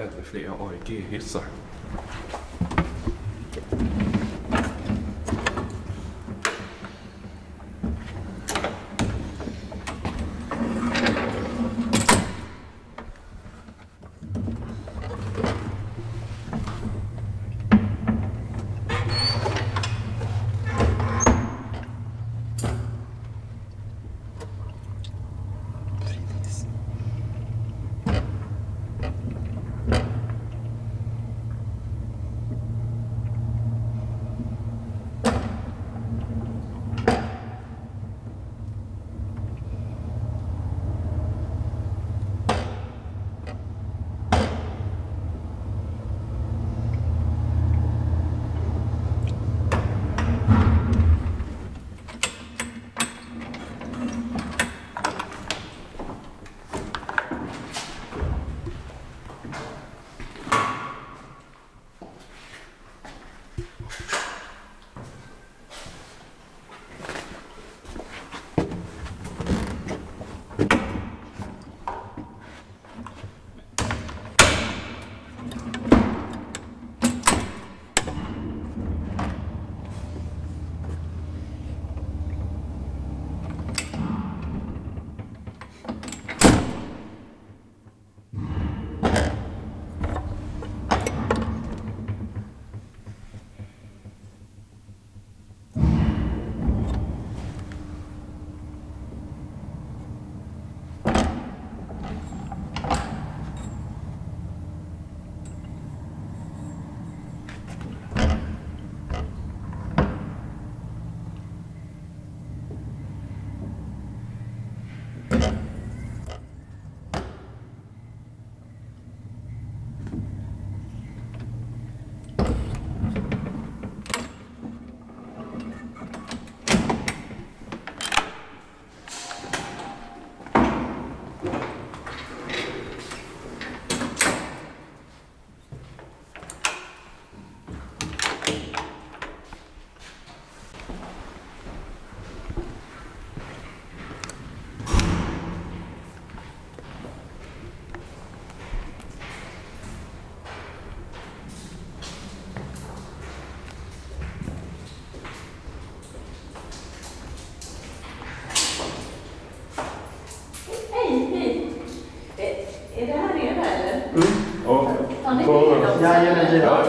ännu fler AIG-hissar. Är, är det här era eller? Och Har ni på- bild också? Jajamän, det Ja,